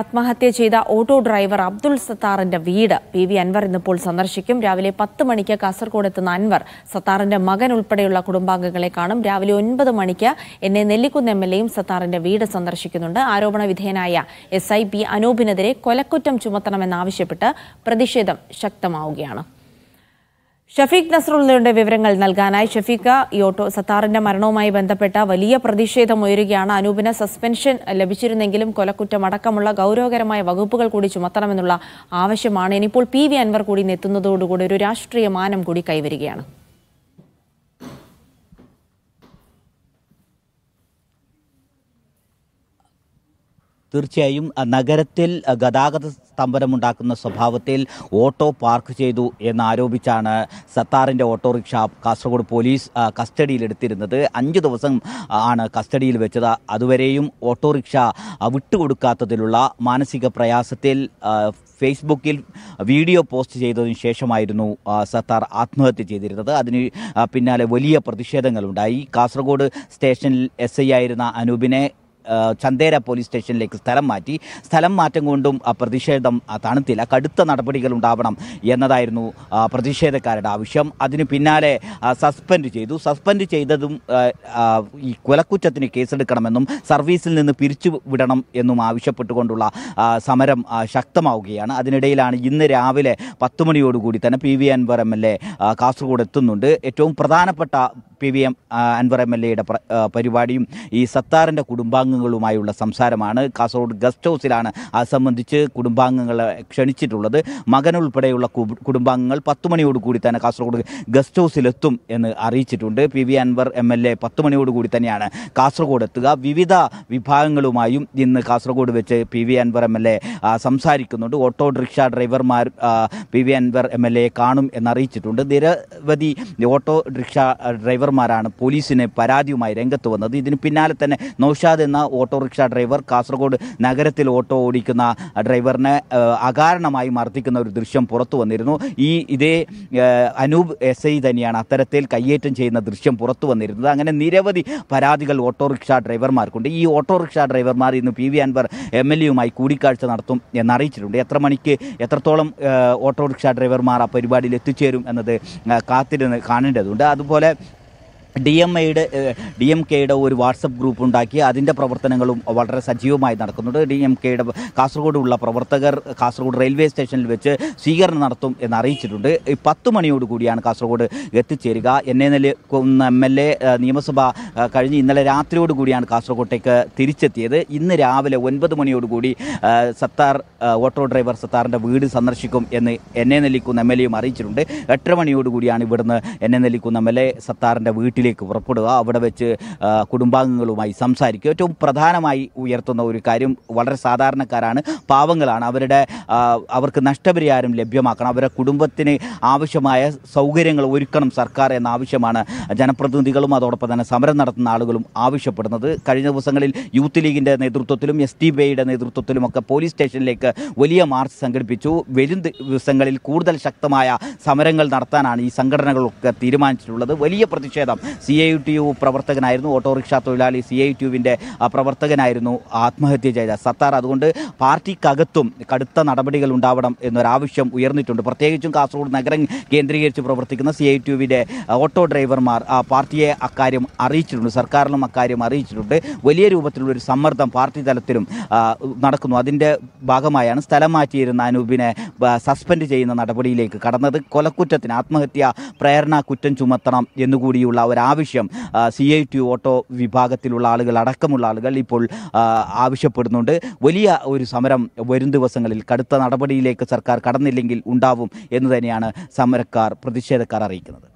ആത്മഹത്യ ചെയ്ത auto driver Abdul സത്താറിന്റെ വീട്. പി വി അൻവർ ഇന്നിപ്പോൾ സന്ദർശിക്കും. രാവിലെ പത്ത് മണിക്ക് കാസർഗോഡ് എത്തുന്ന അൻവർ സത്താറിന്റെ മകൻ ഉൾപ്പെടെയുള്ള കുടുംബാംഗങ്ങളെ കാണും. രാവിലെ ഒൻപത് മണിക്ക് എന്നെ നെല്ലിക്കുന്ന് എം എൽ എയും സത്താറിന്റെ വീട് സന്ദർശിക്കുന്നുണ്ട്. ആരോപണ വിധേയനായ എസ് ഐ പി അനൂപിനെതിരെ കൊലക്കുറ്റം ചുമത്തണമെന്നാവശ്യപ്പെട്ട് പ്രതിഷേധം ശക്തമാവുകയാണ്. ഷഫീഖ് നസറുള്ളയുടെ വിവരങ്ങൾ നൽകാനായി ഷഫീഖ ഈ ഓട്ടോ സത്താറിന്റെ മരണവുമായി ബന്ധപ്പെട്ട വലിയ പ്രതിഷേധം ഉയരുകയാണ്. അനൂപിന് സസ്പെൻഷൻ ലഭിച്ചിരുന്നെങ്കിലും കൊലക്കുറ്റം അടക്കമുള്ള ഗൗരവകരമായ വകുപ്പുകൾ കൂടി ചുമത്തണമെന്നുള്ള ആവശ്യമാണ്. ഇനിയിപ്പോൾ പി വി അൻവർ കൂടി എത്തുന്നതോടുകൂടി ഒരു രാഷ്ട്രീയ മാനം കൂടി കൈവരികയാണ്. തീർച്ചയായും നഗരത്തിൽ ഗതാഗത സ്തംഭനമുണ്ടാക്കുന്ന സ്വഭാവത്തിൽ ഓട്ടോ പാർക്ക് ചെയ്തു എന്നാരോപിച്ചാണ് സത്താറിന്റെ ഓട്ടോറിക്ഷ കാസർഗോഡ് പോലീസ് കസ്റ്റഡിയിലെടുത്തിരുന്നത്. അഞ്ച് ദിവസം ആണ് കസ്റ്റഡിയിൽ വെച്ചത്. അതുവരെയും ഓട്ടോറിക്ഷ വിട്ടുകൊടുക്കാത്തതിലുള്ള മാനസിക പ്രയാസത്തിൽ ഫേസ്ബുക്കിൽ വീഡിയോ പോസ്റ്റ് ചെയ്തതിന് ശേഷമായിരുന്നു സത്താർ ആത്മഹത്യ ചെയ്തിരുന്നത്. അതിന് പിന്നാലെ വലിയ പ്രതിഷേധങ്ങളുണ്ടായി. കാസർഗോഡ് സ്റ്റേഷനിൽ എസ് ഐ ആയിരുന്ന അനൂപിനെ ആ, ചന്തേര പോലീസ് സ്റ്റേഷനിലേക്ക് സ്ഥലം മാറ്റി. സ്ഥലം മാറ്റം കൊണ്ടും പ്രതിഷേധം തണുത്തില്ല. കടുത്ത നടപടികൾ ഉണ്ടാവണം എന്നതായിരുന്നു പ്രതിഷേധക്കാരുടെ ആവശ്യം. അതിന് പിന്നാലെ സസ്പെൻഡ് ചെയ്തു. സസ്പെൻഡ് ചെയ്തതും ഈ കൊലക്കുറ്റത്തിന് കേസെടുക്കണമെന്നും സർവീസിൽ നിന്ന് പിരിച്ചു വിടണം എന്നും ആവശ്യപ്പെട്ടുകൊണ്ടുള്ള സമരം ശക്തമാവുകയാണ്. അതിനിടയിലാണ് ഇന്ന് രാവിലെ പത്ത് മണിയോടുകൂടി തന്നെ P V Anvar M L A Kasaragod എത്തുന്നുണ്ട്. ഏറ്റവും പ്രധാനപ്പെട്ട P V M Anvar M L എയുടെ പരിപാടിയും ഈ സത്താറിന്റെ കുടുംബാംഗങ്ങളുമായുള്ള സംസാരമാണ്. കാസർഗോഡ് ഗസ്റ്റ് ഹൗസിലാണ് അത് സംബന്ധിച്ച് കുടുംബാംഗങ്ങളെ ക്ഷണിച്ചിട്ടുള്ളത്. മകൻ ഉൾപ്പെടെയുള്ള കുടുംബാംഗങ്ങൾ പത്ത് മണിയോടുകൂടി തന്നെ കാസർഗോഡ് ഗസ്റ്റ് ഹൗസിലെത്തും എന്ന് അറിയിച്ചിട്ടുണ്ട്. P V Anvar M L A പത്ത് മണിയോടുകൂടി തന്നെയാണ് കാസർഗോഡ് എത്തുക. വിവിധ വിഭാഗങ്ങളുമായും ഇന്ന് കാസർഗോഡ് വെച്ച് P V Anvar M L A സംസാരിക്കുന്നുണ്ട്. ഓട്ടോ റിക്ഷ ഡ്രൈവർമാർ P V Anvar M L A കാണും എന്നറിയിച്ചിട്ടുണ്ട്. നിരവധി ഓട്ടോ റിക്ഷ ഡ്രൈവർമാരാണ് പോലീസിന് പരാതിയുമായി രംഗത്ത് വന്നത്. ഇതിന് പിന്നാലെ തന്നെ നൌഷാദ് എന്ന ഓട്ടോറിക്ഷ ഡ്രൈവർ കാസർഗോഡ് നഗരത്തിൽ ഓട്ടോ ഓടിക്കുന്ന ഡ്രൈവറിനെ അകാരണമായി മർദ്ദിക്കുന്ന ഒരു ദൃശ്യം പുറത്തു വന്നിരുന്നു. ഈ ഇതേ അനൂപ് എസ് ഐ തന്നെയാണ് അത്തരത്തിൽ കയ്യേറ്റം ചെയ്യുന്ന ദൃശ്യം പുറത്തു വന്നിരുന്നത്. അങ്ങനെ നിരവധി പരാതികൾ ഓട്ടോറിക്ഷ ഡ്രൈവർമാർക്കുണ്ട്. ഈ ഓട്ടോറിക്ഷ ഡ്രൈവർമാർ ഇന്ന് P V Anvar M L എയുമായി കൂടിക്കാഴ്ച നടത്തും എന്നറിയിച്ചിട്ടുണ്ട്. എത്ര മണിക്ക് എത്രത്തോളം ഓട്ടോറിക്ഷ ഡ്രൈവർമാർ ആ പരിപാടിയിൽ എത്തിച്ചേരും എന്നത് കാത്തിരുന്ന് കാണേണ്ടതുണ്ട്. അതുപോലെ ഡി എം എയുടെ ഡി എം കെയുടെ ഒരു വാട്സപ്പ് ഗ്രൂപ്പ് ഉണ്ടാക്കി അതിന്റെ പ്രവർത്തനങ്ങളും വളരെ സജീവമായി നടക്കുന്നുണ്ട്. ഡി എം കെയുടെ കാസർഗോഡുള്ള പ്രവർത്തകർ കാസർഗോഡ് റെയിൽവേ സ്റ്റേഷനിൽ വെച്ച് സ്വീകരണം നടത്തും എന്ന് അറിയിച്ചിട്ടുണ്ട്. പത്ത് മണിയോട് കൂടിയാണ് കാസർഗോഡ് എത്തിച്ചേരുക. എന്നെ നിലക്കുന്ന എം എൽ എ നിയമസഭ കഴിഞ്ഞ് ഇന്നലെ രാത്രിയോട് കൂടിയാണ് കാസർഗോട്ടേക്ക് തിരിച്ചെത്തിയത്. ഇന്ന് രാവിലെ ഒൻപത് മണിയോടുകൂടി സത്താർ ഓട്ടോ ഡ്രൈവർ സത്താറിന്റെ വീട് സന്ദർശിക്കും എന്ന് എന്നെ നെല്ലിക്കുന്ന എം എൽ എയും അറിയിച്ചിട്ടുണ്ട്. എട്ടര മണിയോടുകൂടിയാണ് ഇവിടുന്ന് എന്നെ നെല്ലിക്കുന്ന എം എൽ എ സത്താറിന്റെ വീട്ടിലേക്ക് പുറപ്പെടുക അവിടെ വെച്ച് കുടുംബാംഗങ്ങളുമായി സംസാരിക്കുക. ഏറ്റവും പ്രധാനമായി ഉയർത്തുന്ന ഒരു കാര്യം വളരെ സാധാരണക്കാരാണ് പാവങ്ങളാണ്. അവരുടെ അവർക്ക് നഷ്ടപരിഹാരം ലഭ്യമാക്കണം. അവരുടെ കുടുംബത്തിന് ആവശ്യമായ സൗകര്യങ്ങൾ ഒരുക്കണം സർക്കാർ എന്ന ആവശ്യമാണ്. ജനപ്രതിനിധികളും അതോടൊപ്പം തന്നെ സമരം നടത്തുന്ന ആളുകളും ആവശ്യപ്പെടുന്നത്. കഴിഞ്ഞ ദിവസങ്ങളിൽ യൂത്ത് ലീഗിന്റെ നേതൃത്വത്തിലും എസ് ടി ബിയുടെ നേതൃത്വത്തിലുമൊക്കെ പോലീസ് സ്റ്റേഷനിലേക്ക് വലിയ മാർച്ച് സംഘടിപ്പിച്ചു. വരും ദിവസങ്ങളിൽ കൂടുതൽ ശക്തമായ സമരങ്ങൾ നടത്താനാണ് ഈ സംഘടനകളൊക്കെ തീരുമാനിച്ചിട്ടുള്ളത്. വലിയ പ്രതിഷേധം സി ഐ ടി യു പ്രവർത്തകനായിരുന്നു. ഓട്ടോറിക്ഷ തൊഴിലാളി സി ഐ ടി യുവിന്റെ പ്രവർത്തകനായിരുന്നു ആത്മഹത്യ ചെയ്ത സത്താർ. അതുകൊണ്ട് പാർട്ടിക്കകത്തും കടുത്ത നടപടികൾ ഉണ്ടാവണം എന്നൊരാവശ്യം ഉയർന്നിട്ടുണ്ട്. പ്രത്യേകിച്ചും കാസർഗോഡ് നഗരം കേന്ദ്രീകരിച്ച് പ്രവർത്തിക്കുന്ന സി ഐ ടി ഓട്ടോ ഡ്രൈവർമാർ പാർട്ടിയെ അക്കാര്യം അറിയിച്ചിട്ടുണ്ട്. സർക്കാരിനും അക്കാര്യം അറിയിച്ചിട്ടുണ്ട്. വലിയ രൂപത്തിലുള്ള ഒരു സമ്മർദ്ദം പാർട്ടി തലത്തിലും നടക്കുന്നു. അതിന്റെ ഭാഗമായാണ് സ്ഥലം മാറ്റിയിരുന്ന അനൂപിനെ സസ്പെൻഡ് ചെയ്യുന്ന നടപടിയിലേക്ക് കടന്നത്. കൊലക്കുറ്റത്തിന് ആത്മഹത്യ പ്രേരണ കുറ്റം ചുമത്തണം എന്നുകൂടിയുള്ള ഒരാവശ്യം സി ഐ ടി ഓട്ടോ വിഭാഗത്തിലുള്ള ആളുകൾ അടക്കമുള്ള ആളുകൾ ഇപ്പോൾ ആവശ്യപ്പെടുന്നുണ്ട്. വലിയ ഒരു സമരം വരും ദിവസങ്ങളിൽ കടുത്ത നടപടിയിലേക്ക് സർക്കാർ കടന്നില്ലെങ്കിൽ ഉണ്ടാവും എന്ന് തന്നെയാണ് സമരക്കാർ പ്രതിഷേധക്കാർ അറിയിക്കുന്നത്.